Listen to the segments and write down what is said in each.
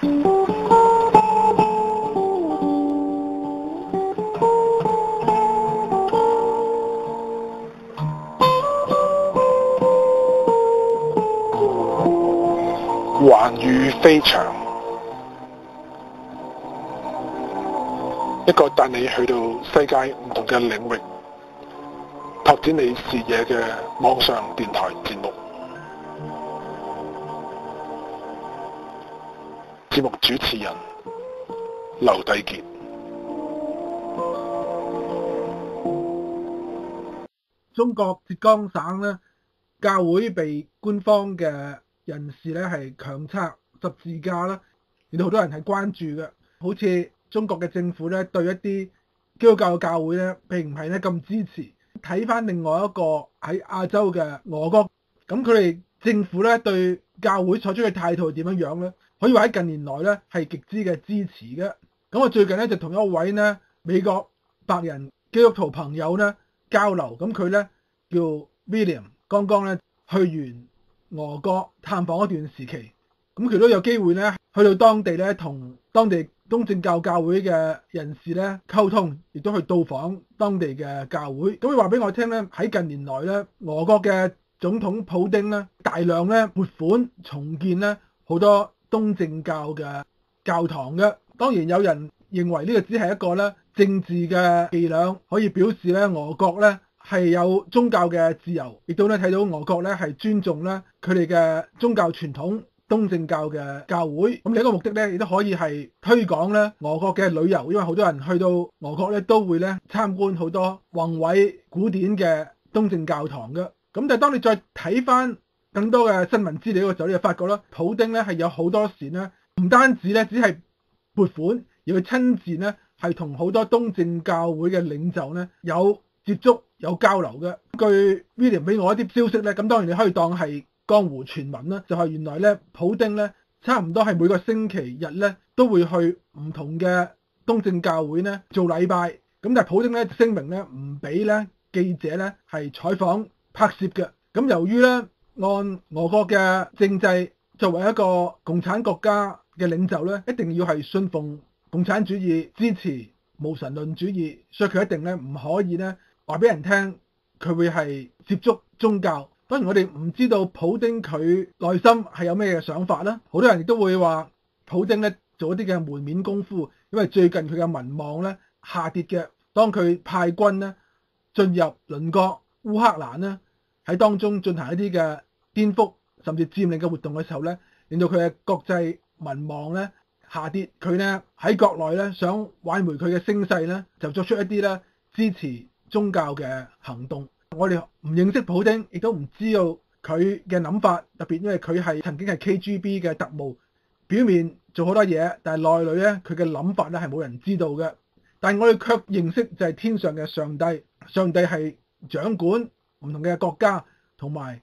環宇飛翔，一個帶你去到世界唔同嘅領域，拓展你視野嘅網上電台節目。節目主持人劉帝傑。中國浙江省咧，教會被官方嘅人士咧係強拆十字架啦，令到好多人係關注嘅。好似中國嘅政府咧，對一啲基督教嘅教會咧，並唔係咧咁支持。睇翻另外一個喺亞洲嘅俄國，咁佢哋政府咧對教會採取嘅態度係點樣樣咧？可以話喺近年來咧係極之嘅支持嘅。咁我最近咧就同一位咧美國白人基督徒朋友咧交流，咁佢咧叫 William，剛剛咧去完俄國探訪一段時期，咁佢都有機會咧去到當地咧，同當地東正教教會嘅人士咧溝通，亦都去到訪當地嘅教會。咁佢話俾我聽咧，喺近年來咧，俄國嘅總統普丁咧大量咧撥款重建咧好多東正教嘅教堂嘅。當然有人認為呢個只係一個咧政治嘅伎倆，可以表示咧俄國咧。係有宗教嘅自由，亦都咧睇到俄國咧係尊重咧佢哋嘅宗教傳統東正教嘅教會。咁另一個目的咧，亦都可以係推廣咧俄國嘅旅遊，因為好多人去到俄國咧都會咧參觀好多宏偉古典嘅東正教堂嘅。咁但係當你再睇翻更多嘅新聞資料嘅時候，你就發覺啦，普丁咧係有好多線咧唔單止咧只係撥款，而佢親自咧係同好多東正教會嘅領袖咧有接觸。有交流嘅，據 William 俾我一啲消息咧，咁當然你可以當係江湖傳聞啦。就係原來咧，普丁咧差唔多係每個星期日咧都會去唔同嘅東正教會咧做禮拜。咁但係普丁咧聲明咧唔俾咧記者咧係採訪拍攝嘅。咁由於咧按俄國嘅政制，作為一個共產國家嘅領袖咧，一定要係信奉共產主義，支持無神論主義，所以佢一定咧唔可以咧。話俾人聽，佢會係接觸宗教。當然我哋唔知道普京佢內心係有咩嘅想法啦。好多人亦都會話普京咧做一啲嘅門面功夫，因為最近佢嘅民望咧下跌嘅。當佢派軍咧進入鄰國烏克蘭咧，喺當中進行一啲嘅颠覆甚至佔領嘅活動嘅時候咧，令到佢嘅國際民望咧下跌。佢咧喺國內咧想挽回佢嘅聲勢咧，就作出一啲咧支持宗教嘅行動，我哋唔認識普丁，亦都唔知道佢嘅諗法。特別因為佢係曾經係 KGB 嘅特務，表面做好多嘢，但係內裏咧佢嘅諗法咧係冇人知道嘅。但係我哋卻認識就係天上嘅上帝，上帝係掌管唔同嘅國家，同埋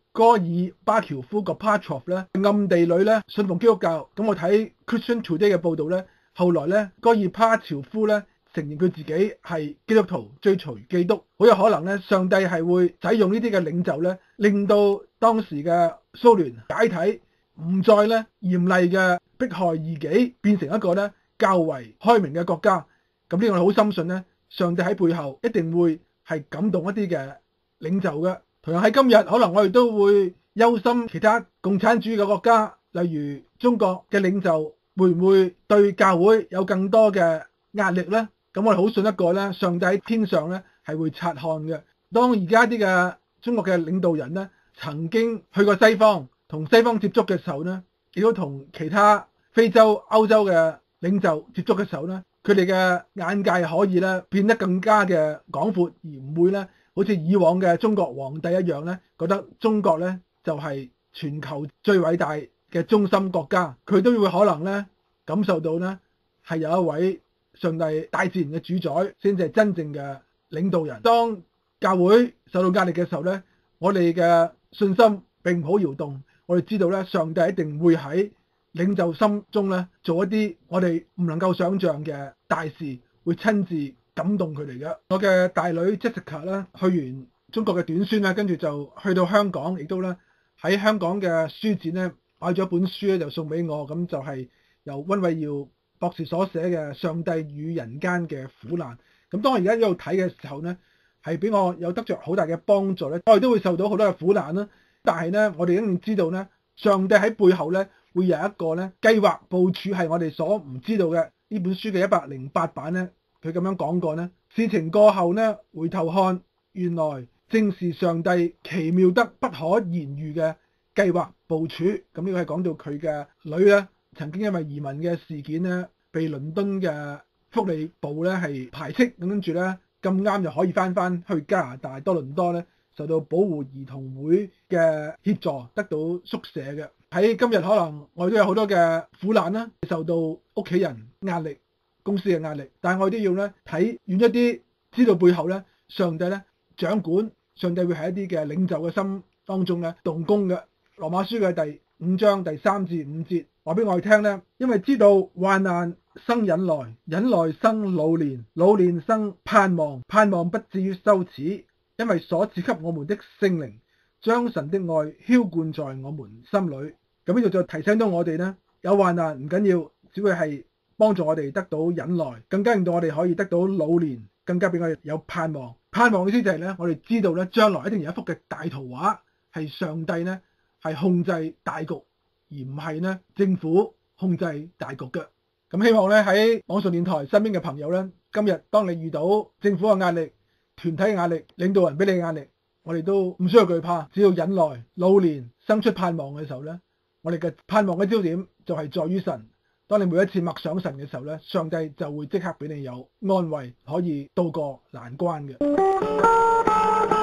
戈爾巴喬夫個 Gorbachev 咧暗地裏咧信奉基督教，咁我睇 Christian Today 嘅報導呢，後來呢，戈爾巴喬夫呢。承認佢自己係基督徒，追隨基督，好有可能咧，上帝係會使用呢啲嘅領袖咧，令到當時嘅蘇聯解體，唔再咧嚴厲嘅迫害異己，變成一個咧較為開明嘅國家。咁呢個我好深信咧，上帝喺背後一定會係感動一啲嘅領袖嘅。同樣喺今日，可能我哋都會憂心其他共產主義嘅國家，例如中國嘅領袖會唔會對教會有更多嘅壓力咧？咁我哋好信一個咧，上帝喺天上咧係會察看嘅。當而家啲嘅中國嘅領導人咧，曾經去過西方同西方接觸嘅時候咧，亦都同其他非洲、歐洲嘅領袖接觸嘅時候咧，佢哋嘅眼界可以咧變得更加嘅廣闊，而唔會咧好似以往嘅中國皇帝一樣咧，覺得中國咧就係全球最偉大嘅中心國家。佢都會可能咧感受到咧係有一位上帝大自然嘅主宰，先至係真正嘅領導人。當教會受到壓力嘅時候咧，我哋嘅信心並唔好搖動。我哋知道咧，上帝一定會喺領袖心中咧做一啲我哋唔能夠想像嘅大事，會親自感動佢哋嘅。我嘅大女 Jessica 咧去完中國嘅短宣啦，跟住就去到香港，亦都咧喺香港嘅書展咧買咗本書咧就送俾我，咁就係由温偉耀博士所寫嘅《上帝與人間嘅苦難》。咁當我而家喺度睇嘅時候咧，係俾我有得着好大嘅幫助咧。我哋都會受到好多嘅苦難啦，但係咧我哋一定知道咧，上帝喺背後咧會有一個咧計劃部署係我哋所唔知道嘅。呢本書嘅一百零八版咧，佢咁樣講過咧，事情過後咧回頭看，原來正是上帝奇妙得不可言喻嘅計劃部署。咁呢個係講到佢嘅女咧，曾經因為移民嘅事件咧，被倫敦嘅福利部咧係排斥，咁跟住咧咁啱就可以翻翻去加拿大多倫多咧，受到保護兒童會嘅協助，得到宿舍嘅。喺今日可能我都有好多嘅苦難啦，受到屋企人壓力、公司嘅壓力，但系我哋都要咧睇遠一啲，知道背後咧上帝咧掌管，上帝會喺一啲嘅領袖嘅心當中咧動工嘅。羅馬書嘅第五章第三至五節話俾我哋聽咧，因為知道患難生忍耐，忍耐生老年，老年生盼望，盼望不至於羞恥，因為所賜給我們的聖靈將神的愛澆灌在我們心里。咁呢度就提醒到我哋咧，有患難唔緊要，只會係幫助我哋得到忍耐，更加令到我哋可以得到老年，更加俾我哋有盼望。盼望嘅意思就係咧，我哋知道咧，將來一定有一幅嘅大圖畫，係上帝咧係控制大局，而唔係咧政府控制大局嘅。咁希望咧喺網上電台身邊嘅朋友咧，今日當你遇到政府嘅壓力、團體嘅壓力、領導人俾你嘅壓力，我哋都唔需要懼怕，只要忍耐、老年、生出盼望嘅時候咧。我哋嘅盼望嘅焦點就係在於神。當你每一次默想神嘅時候咧，上帝就會即刻俾你有安慰，可以渡過難關嘅。